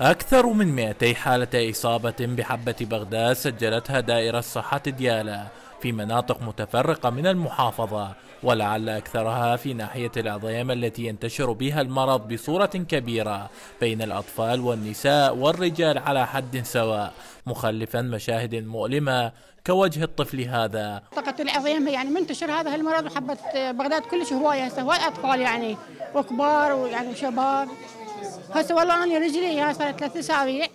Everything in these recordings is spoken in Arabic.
أكثر من 200 حالة إصابة بحبة بغداد سجلتها دائرة الصحة ديالا في مناطق متفرقة من المحافظة ولعل أكثرها في ناحية العظيم التي ينتشر بها المرض بصورة كبيرة بين الأطفال والنساء والرجال على حد سواء مخلفا مشاهد مؤلمة كوجه الطفل هذا. منطقة العظيم يعني منتشر هذا المرض وحبة بغداد كلش هواية هسه هواي أطفال يعني وكبار ويعني شباب. هسه والله أنا رجلي هاي صارت ثلاث أسابيع.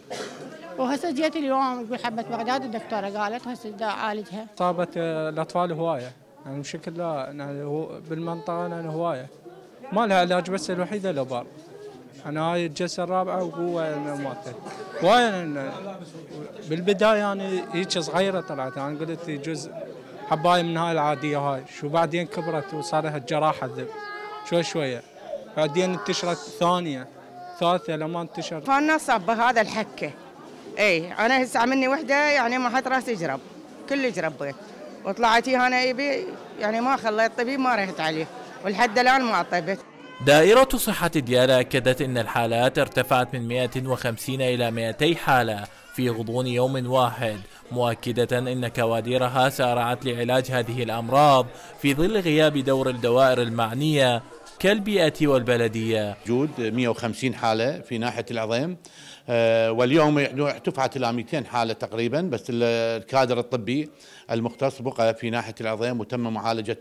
وهسه جيت اليوم يقول حبة بغداد الدكتورة قالت هسه دا أعالجها صابت الأطفال هواية. يعني بشكل لا يعني هو بالمنطقة يعني هواية. ما لها علاج بس الوحيدة الإبر أنا هاي الجلسة الرابعة وقوة ماتت وايد بالبداية يعني هيك صغيرة طلعت. أنا قلت يجوز حباية من هاي العادية هاي. شو بعدين كبرت وصار لها الجراحة ذب. شوي شوية. بعدين انتشرت ثانية. ثالثة لما انتشر. فانا صب هذا الحكة. إي أنا هسه مني وحدة يعني ما حط راسي يجرب. كل يجرب وطلعت هنا يبي يعني ما خليت طبيب ما رحت عليه. ولحد الآن ما طبت دائرة صحة ديالا أكدت أن الحالات ارتفعت من 150 إلى 200 حالة في غضون يوم واحد مؤكدة أن كوادرها سارعت لعلاج هذه الأمراض في ظل غياب دور الدوائر المعنية كالبيئة والبلدية. جود 150 حالة في ناحية العظيم. آه، واليوم ارتفعت إلى 200 حالة تقريبا بس الكادر الطبي المختص بقى في ناحية العظيم وتم معالجة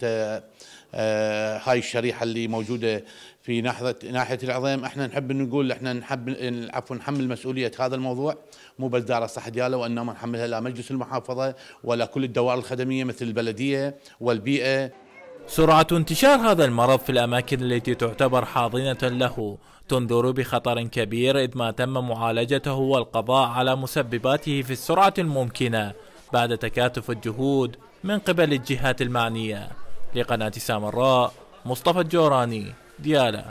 آه، هاي الشريحة اللي موجودة في ناحية ناحية العظيم. إحنا نحب نقول إحنا نحب عفوا نحمل مسؤولية هذا الموضوع مو بس دار الصحة دياله وإنما نحملها لا مجلس المحافظة ولا كل الدوائر الخدمية مثل البلدية والبيئة. سرعة انتشار هذا المرض في الأماكن التي تعتبر حاضنة له. تنذر بخطر كبير إذ ما تم معالجته والقضاء على مسبباته في السرعة الممكنة بعد تكاتف الجهود من قبل الجهات المعنية. لقناة سامراء مصطفى الجوراني ديالا